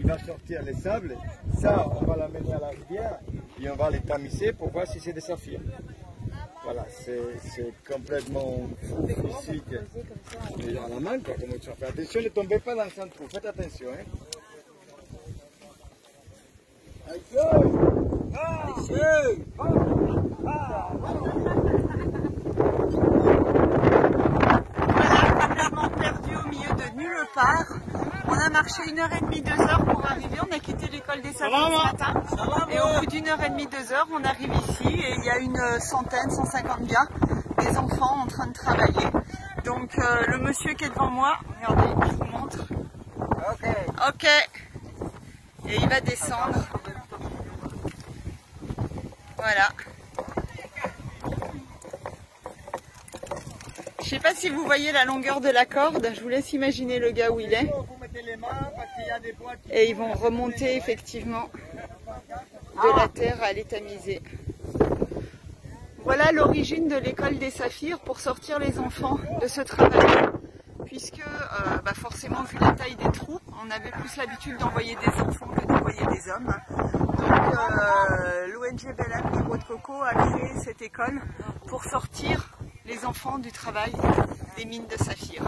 il va sortir les sables. Ça, on va l'amener à la rivière et on va les tamiser pour voir si c'est des saphirs. Voilà, c'est complètement fou ici. Mais à la main, quoi, comment tu fais. Attention, ne tombez pas dans un trou, faites attention. Hein. complètement perdu au milieu de nulle part. On a marché une heure et demie, deux heures pour arriver. On a quitté l'école des sapins ce matin. Et au bout d'une heure et demie, deux heures, on arrive ici et il y a une centaine, 150 gars, des enfants en train de travailler. Donc euh, le monsieur qui est devant moi, regardez, je vous montre. Ok. Ok. Et il va descendre. Voilà. Je sais pas si vous voyez la longueur de la corde. Je vous laisse imaginer le gars où il est. Et ils vont remonter effectivement de la terre à l'étamiser. Voilà l'origine de l'école des saphirs pour sortir les enfants de ce travail. Puisque euh, bah forcément, vu la taille des trous, on avait plus l'habitude d'envoyer des enfants que d'envoyer des hommes. Donc euh, l'ONG de Bois de Coco a créé cette école pour sortir les enfants du travail des mines de saphir.